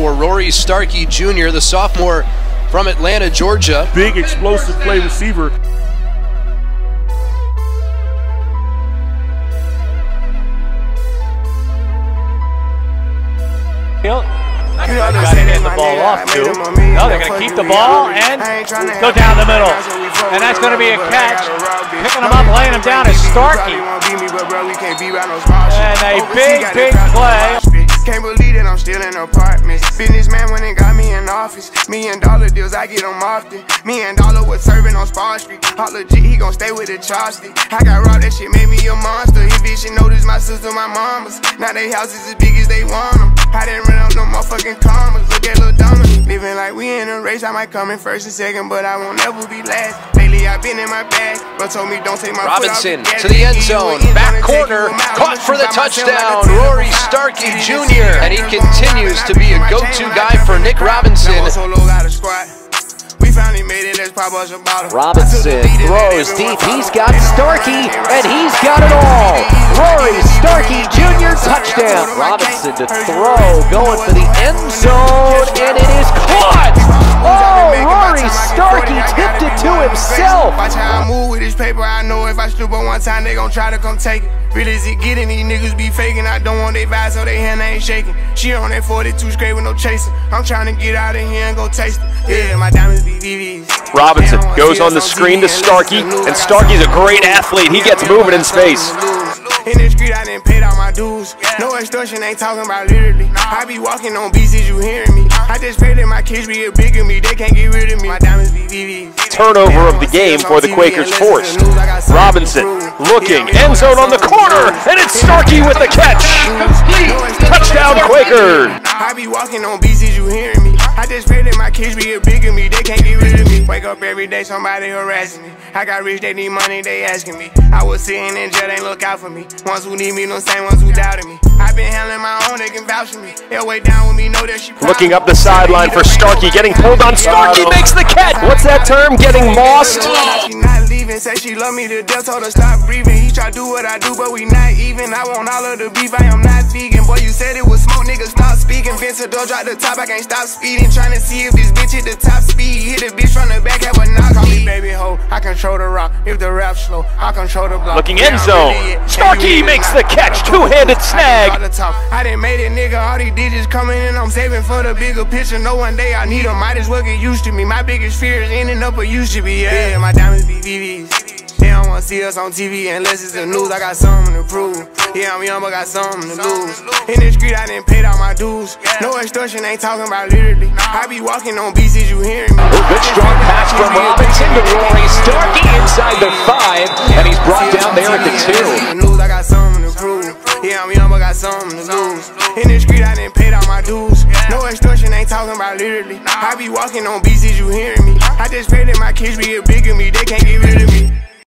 for Rory Starkey Jr., the sophomore from Atlanta, Georgia. Big explosive play receiver. Got to hand the ball off to. No, they're going to keep the ball and go down the middle. And that's going to be a catch. Picking him up, laying him down is Starkey. And a big, big play. Can't believe that I'm still in apartments. Businessman when it got me in office. Million dollar deals, I get them often. Me and Dollar was serving on Spar Street. Hot legit, he gon' stay with the chopstick. I got robbed, that shit made me a monster. Eviction notice my sister, my mamas. Now they houses as big as they want them. I didn't run we in a race. I might come in first and second, but I won't ever be last. Lately I've been in my bag, but told me don't take my Robinson to the end zone, back corner, caught for the touchdown. Rory Starkey Jr. And he continues to be a go-to guy for Nick Robinson. Robinson throws deep. He's got Starkey, and he's got it all. Rory Starkey Jr. touchdown. Robinson to throw, going for the end zone, and it know if I snoop on one time, they gon' try to come take it. Really, is it getting? These niggas be faking. I don't want they vibes, so they hand ain't shaking. She on that 42 straight with no chasing. I'm trying to get out of here and go taste it. Yeah, my diamonds be VVs. Robinson goes on the screen to Starkey, and Starkey's a great athlete. He gets moving in space. In the street, I didn't pay all my dues. No extortion, ain't talking about literally. I be walking on beats, is you hearing me? I just pray that my kids be a bigger me. They can't get rid of me. My diamonds be VVs. Turnover of the game for the Quakers forced. Robinson looking, end zone on the corner, and it's Starkey with the catch. Touchdown Quakers. I be walking on is you hearing me? I just pray that my kids be a bigger me. They can't get rid of me. Wake up every day, somebody harassing me. I got rich, they need money, they asking me. I was sitting in jail, they look out for me. Ones who need me, no same ones who doubted me. I been handling my own, they can vouch for me. They'll wait down with me, know that she Looking up the sideline for Starkey, getting pulled on. Starkey makes the catch. What's that term? Getting mossed? She not leaving, said she love me to death, told her stop breathing. He try do what I do, but we not even. I want all of the beef, I am not vegan. Boy, you said it was smoke, nigga, stop speaking. Vincent door drop the top, I can't stop speeding. Trying to see if this bitch hit the top speed. Hit a bitch from the back, have control the rock. If the rap slow, I control the block. Looking end zone. Starkey makes the catch, two-handed snag. I didn't made it, nigga. All these digits coming in, I'm saving for the bigger picture. No one day I need them. Might as well get used to me. My biggest fear is ending up a used to be. Yeah, my diamonds be VVs. They don't wanna see us on TV unless it's the news. I got something to prove. Yeah, I'm young, but got something to lose. In the street, I didn't pay all my dues. No extortion, ain't talking about literally. I be walking on beats, is you hearing me? Good strong pass Yeah, I'm young, but got something to lose. In the street, I didn't pay all my dues. No extortion, ain't talking about literally. I be walking on beats, is you hearing me? I just pray that my kids be a bigger me. They can't get rid of me.